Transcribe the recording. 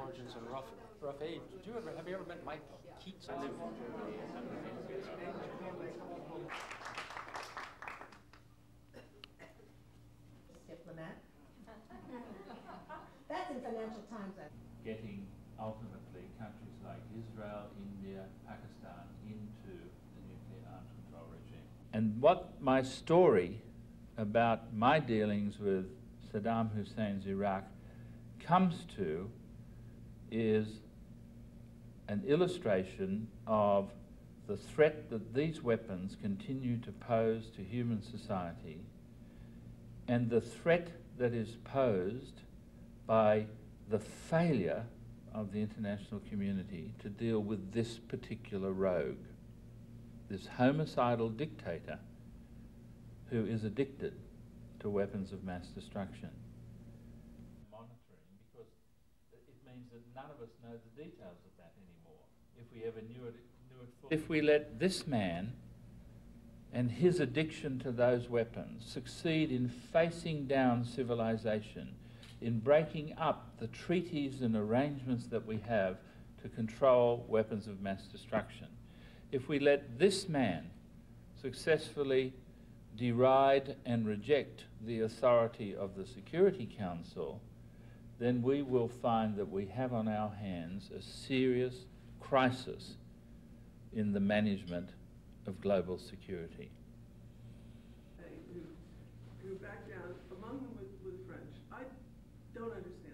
origins and rough rough age. Did you ever have you ever met Mike Keats? I live in Germany. Diplomat. That's in Financial Times. Getting ultimately countries like Israel, India, Pakistan into the nuclear arms control regime. And what my story about my dealings with Saddam Hussein's Iraq comes to is an illustration of the threat that these weapons continue to pose to human society and the threat that is posed by the failure of the international community to deal with this particular rogue, this homicidal dictator who is addicted to weapons of mass destruction. None of us know the details of that anymore. If we ever knew it, knew it fully. If we let this man and his addiction to those weapons succeed in facing down civilization, in breaking up the treaties and arrangements that we have to control weapons of mass destruction. If we let this man successfully deride and reject the authority of the Security Council, then we will find that we have on our hands a serious crisis in the management of global security. Who, who back down, among them French. I don't understand